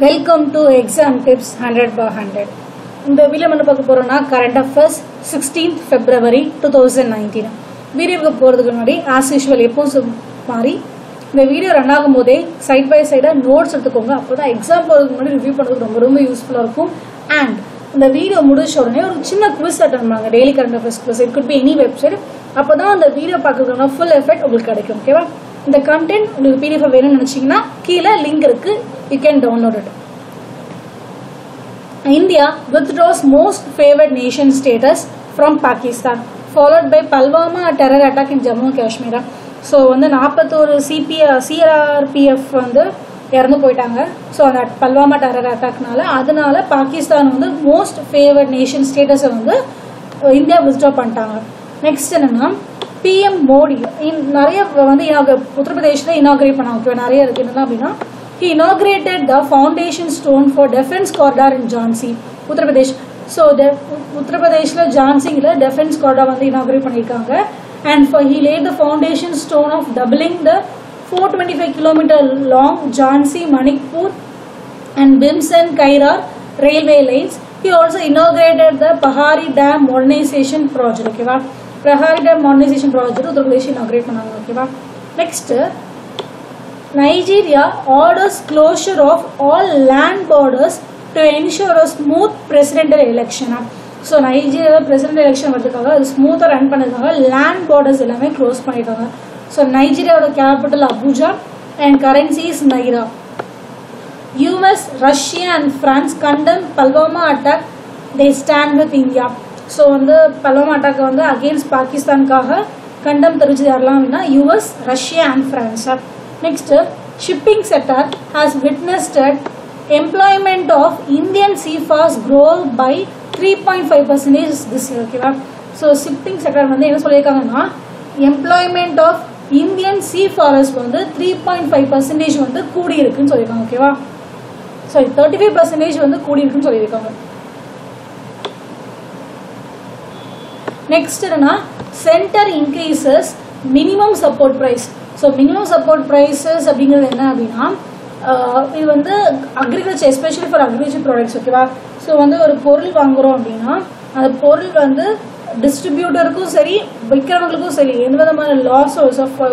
Welcome to exam tips hundred by hundred இந்த video என்ன பார்க்க போறோம்னா current affairs sixteenth February two thousand nineteen வீடியோக்கு போகிறதுக்கு முன்னாடி ஆஸ் யூஷுவல் எப்போவும் சொ- மாதிரி இந்த வீடியோ ரன் ஆகும் போதே சைட் பை சைடாக நோட்ஸ் எடுத்துக்கோங்க. அப்போ தான் எக்ஸாம் போகிறதுக்கு முன்னாடி ரிவ்யூ பண்ணுறதுக்கு ரொம்ப ரொம்ப யூஸ்ஃபுல்லாக இருக்கும். அண்ட் இந்த வீடியோ முடிச்ச உடனே ஒரு சின்ன குவிஸ் அட்டன் பண்ணுவாங்க daily current affairs quiz it could be any website அப்போ தான் அந்த வீடியோ பார்க்குறதுனா ஃபுல் எஃபெக்ட் உங்களுக்கு கிடைக்கும். ஓகேவா இந்த கண்டென்ட் உங்களுக்கு பிடிஎஃப் வேணும்னு நினச்சிங்கன்னா கீழே லிங்க் இருக்கு. You can download it India withdraws most favoured nation status from Pakistan followed by Pulwama terror attack in Jammu Kashmira so வந்து நாற்பத்தோரு சிபிஆர் சிஆர்பிஎஃப் வந்து இறந்து போயிட்டாங்க. ஸோ அந்த பல்வாமா டெரர் அட்டாக்னால அதனால பாகிஸ்தான் வந்து மோஸ்ட் ஃபேவர்ட் நேஷன் ஸ்டேட்டஸை வந்து இந்தியா வித்ட்ரா பண்ணிட்டாங்க. நெக்ஸ்ட் என்னன்னா பிஎம் மோடி நிறைய வந்து உத்தரப்பிரதேசில் இனாகிரேட் பண்ணாங்க இப்போ நிறைய இருக்குது என்னென்ன அப்படின்னா he inaugurated the foundation stone for defence corridor in Jhansi Uttar Pradesh so உத்தரப்பிரதேஷில் ஜான்சிங்கில் டெஃபென்ஸ் கார்டாக வந்து இனாகிரேட் பண்ணியிருக்காங்க and for he laid the foundation stone of doubling the four twenty five kilometre long Jhansi Manikpur and Bhimsen Khairar railway lines he also inaugurated the Pahari dam modernisation project ஓகேவா Pahari Dam modernization project Uttar Pradesh பண்ணாங்க ஓகேவா next Nigeria orders closure of all land borders to ensure a smooth presidential election. So நைஜீரியாவில் president election வரதுக்காக அது ஸ்மூத்தாக run பண்ணதுக்காக land borders எல்லாமே close பண்ணியிருக்காங்க so நைஜீரியாவோட capital Abuja and currency is naira US Russia and France condemn Pulwama attack they stand with India so வந்து பல்வாமா வந்து against பாகிஸ்தானுக்காக கண்டம் தெரிவிச்சது யாரெல்லாம் அப்படின்னா US Russia and France next shipping sector has witnessed employment of Indian seafarers grow by three point five percentage this year ஓகேவா so shipping sector வந்து என்ன சொல்லியிருக்காங்கன்னா employment of Indian seafarers வந்து த்ரீ பாயிண்ட் ஃபைவ் பர்சன்டேஜ் வந்து கூடி இருக்குன்னு சொல்லியிருக்காங்க ஓகேவா சாரி தேர்ட்டி ஃபைவ் பர்சன்டேஜ் வந்து கூடி இருக்குன்னு சொல்லியிருக்காங்க. நெக்ஸ்ட் என்னன்னா centre increases minimum support price so minimum support prices அப்படிங்கிறது என்ன அப்படின்னா இது வந்து agriculture especially for agriculture products ஓகேவா ஸோ வந்து ஒரு பொருள் வாங்குறோம் அப்படின்னா அந்த பொருள் வந்து டிஸ்ட்ரிபியூட்டருக்கும் சரி விற்கிறவங்களுக்கும் சரி எந்த விதமான லாஸோ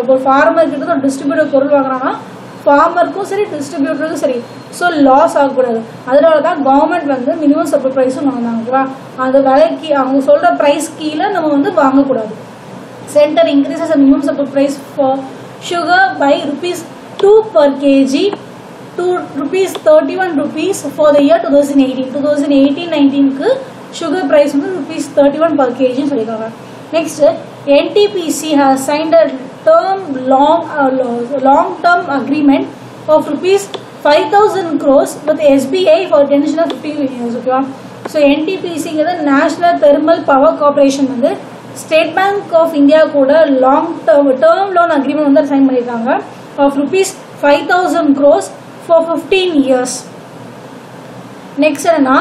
ஒரு ஃபார்மர் கிட்ட ஒரு டிஸ்ட்ரிபியூட்டர் பொருள் வாங்குறாங்கன்னா ஃபார்மருக்கும் சரி டிஸ்ட்ரிபியூட்டருக்கும் சரி ஸோ லாஸ் ஆகக்கூடாது. அதனால தான் கவர்மெண்ட் வந்து மினிமம் சப்போர்ட் ப்ரைஸும் வாங்கினாங்க அந்த விலைக்கு அவங்க சொல்கிற ப்ரைஸ் கீழே நம்ம வந்து வாங்கக்கூடாது. Centre increases minimum support price for sugar by rupees two per KG to rupees thirty one rupees for the year two thousand eighteen two thousand eighteen நைன்டீனுக்கு sugar price வந்து ருபீஸ் தேர்ட்டி ஒன் பர் கேஜின்னு சொல்லியிருக்காங்க. Next NTPC has signed a term long long term agreement of rupees five thousand crores with SBI for tension of fifty years ஓகேவா so என்டிபிசிங்கிறது national thermal power corporation வந்து state bank of India கூட long term term loan agreement வந்து sign பண்ணியிருக்காங்க of rupees five thousand crores for fifteen years next என்னன்னா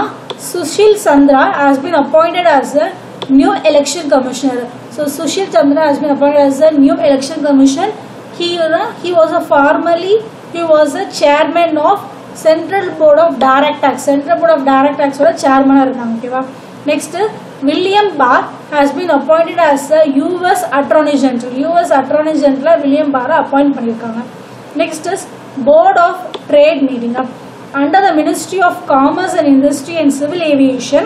Sushil Chandra has been appointed as a new election commissioner so sushil chandra has been appointed as a new election commissioner he uh, he was a formerly he was a chairman of central board of direct tax central board of direct tax ஓட chairman இருந்தாங்க ஓகேவா next William Barr has been appointed as a US attorney general US attorney general William பாரை appoint பண்ணியிருக்காங்க next is Board of Trade meeting under the Ministry of Commerce and Industry and Civil Aviation,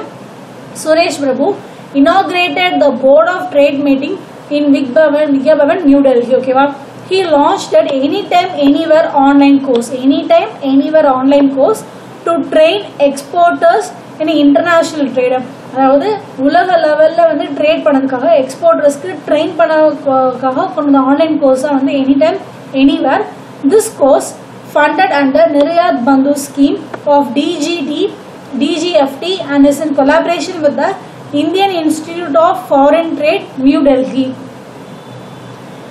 Suresh Prabhu inaugurated the Board of Trade meeting in Vigbavan, Vigyabavan, New Delhi. Okay, wow. He launched at anytime, anywhere online course, anytime, anywhere online course to train exporters in international trade. அதாவது உலக லெவலில் வந்து trade பண்ணதுக்காக எக்ஸ்போர்ட்டர்ஸ்க்கு train பண்ணதுக்காக கொண்டு online கோர்ஸாக வந்து any time anywhere this course funded under Niryat Bandhu scheme of DGT, DGFT and is in collaboration with the Indian Institute of Foreign Trade, New Delhi.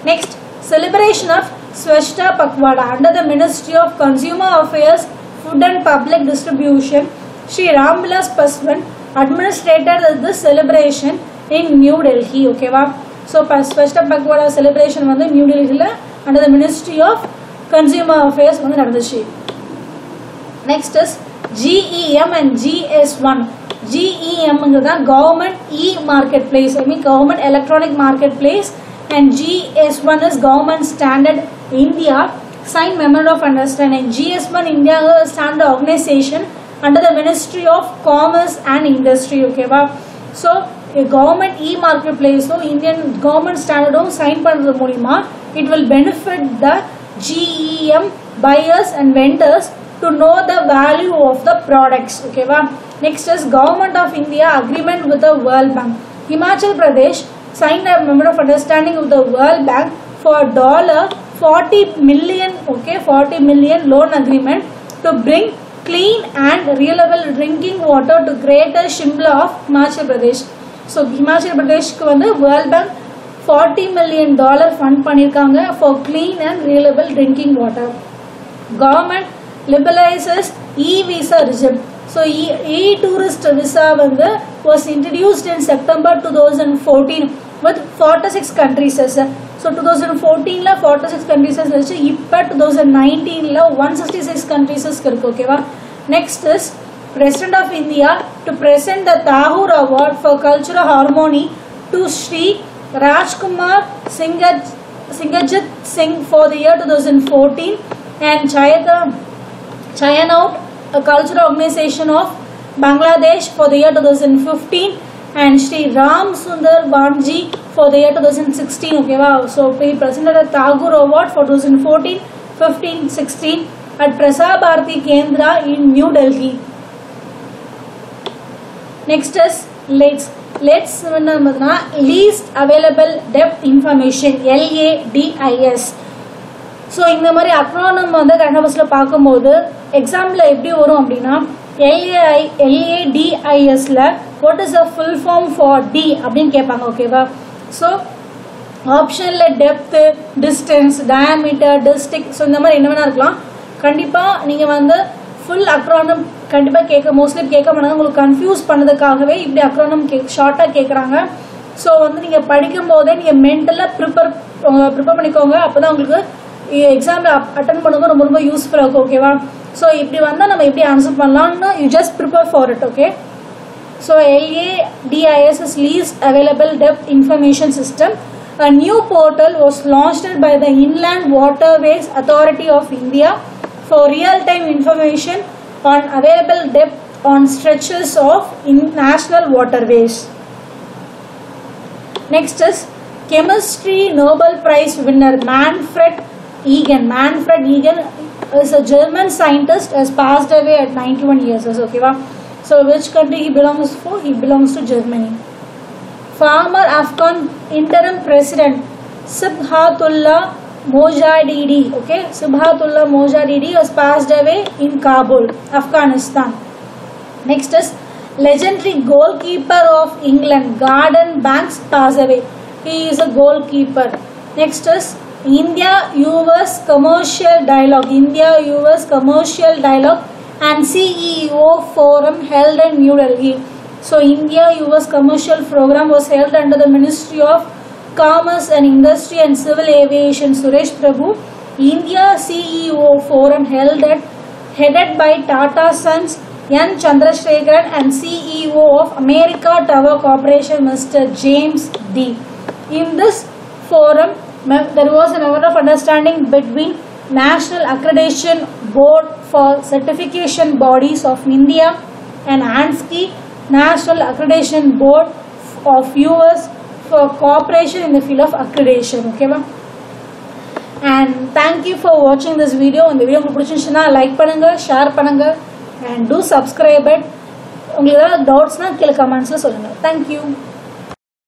Next, celebration of Swachhta Pakwada under the Ministry of Consumer Affairs, Food and Public Distribution. Sri Ramvilas Paswan administrated this celebration in New Delhi. Okay, wow. So, Swachhta Pakwada celebration வந்து new டெல்லியில் under the Ministry of consumer affairs வந்து நடந்துச்சு next is GEM and GS1 GEM தான் government e-marketplace I mean government electronic marketplace and GS1 is government standard India signed memorandum of understanding GS1 India is a standard organization under the Ministry of Commerce and Industry okay வா so a government e-marketplace so Indian government standard sign பண்றது மூலியமா it will benefit the GEM buyers and vendors to know the value of the products okay va Next is government of india agreement with the world bank himachal pradesh signed a memorandum of understanding with the world bank for dollar 40 million okay 40 million loan agreement to bring clean and reliable drinking water to greater shimla of himachal pradesh so himachal pradeஷ்க்கு வந்து world bank 40 million dollar fund பண்ணிருக்காங்க for clean and reliable drinking water government liberalizes e-visa regime. So e- e-tourist visa வந்து was introduced in September 2014 with 46 countries. So 2014 ல 46 countries இருந்துச்சு இப்போ 2019 ல 166 countries இருக்கு ஓகேவா next is President of India to present the Tahur Award for Cultural Harmony to Sri Rajkumar Singaj, Singajit Singh for the year 2014 and Chayata Chayanaut, a cultural organization of Bangladesh for the year 2015 and Sri Ram Sundar Vanji for the year 2016. Okay, wow. So he presented a Tagore Award for 2014, 15, 16 at Prasar Bharati Kendra in New Delhi. Next is let's let's least available depth information LADIS. So இந்த மாதிரி acronym வந்து கண்டபஸில் பார்க்கும்போது example எப்படி வரும் அப்படின்னா எல்ஏஐ எல்ஏடிஐஎஸ்ல what is a full form for D அப்படின்னு கேட்பாங்க ஓகேவா ஸோ ஆப்ஷனில் depth distance diameter district so இந்த மாதிரி என்ன வேணா இருக்கலாம். கண்டிப்பாக நீங்கள் வந்து ஃபுல் அக்ரானம் கண்டிப்பாக கேட்க மோஸ்ட்லி கேட்க மாட்டாங்க. உங்களுக்கு கன்ஃபியூஸ் பண்ணதுக்காகவே இப்படி அக்ரானம் கே ஷார்ட்டாக கேட்குறாங்க ஸோ வந்து நீங்கள் படிக்கும் போதே நீங்கள் மென்டலாக ப்ரிப்பேர் ப்ரிப்பேர் பண்ணிக்கோங்க. அப்போ தான் உங்களுக்கு எக்ஸாமில் அட்டன் பண்ணும்போது ரொம்ப ரொம்ப யூஸ்ஃபுல்லாக இருக்கும் ஓகேவா ஸோ இப்படி வந்தால் நம்ம எப்படி ஆன்சர் பண்ணலாம்னு you just prepare for it okay so LADIS is least available depth information system. A new portal was launched by the Inland Waterways Authority of India for real-time information on available depth on stretches of in national waterways. Next is chemistry Nobel Prize winner Manfred Egan. Manfred Egan is a German scientist has passed away at 91 years. Okay, wow. So which country he belongs to? He belongs to Germany. Former Afghan interim president Sibhatullah Mojadidi. Okay, Sibhatullah Mojadidi has passed away in Kabul, Afghanistan. Next is legendary goalkeeper of England, Gordon Banks, passed away. He is a goalkeeper. Next is India US Commercial Dialogue. India US Commercial Dialogue and CEO Forum held in New Delhi. So India US Commercial Program was held under the Ministry of Commerce and Industry and Civil Aviation. Suresh Prabhu. India CEO Forum held at headed by Tata Sons N. Chandrasekharan and CEO of America Tower Corporation Mr. James D. In this forum, there was a memorandum of understanding between National Accreditation Board for Certification Bodies of India and ANSCI, National Accreditation Board of US for cooperation in the field of accreditation. Okay, ma'am? And thank you for வாட்சிங் this video இந்த video உங்களுக்கு பிடிச்சிருந்துச்சுன்னா like பண்ணுங்க share பண்ணுங்க and do subscribe உங்களுக்கு ஏதாவது டவுட்ஸ்னால் கீழே கமெண்ட்ஸில் சொல்லுங்கள் தேங்க்யூ